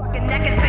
Fucking neck and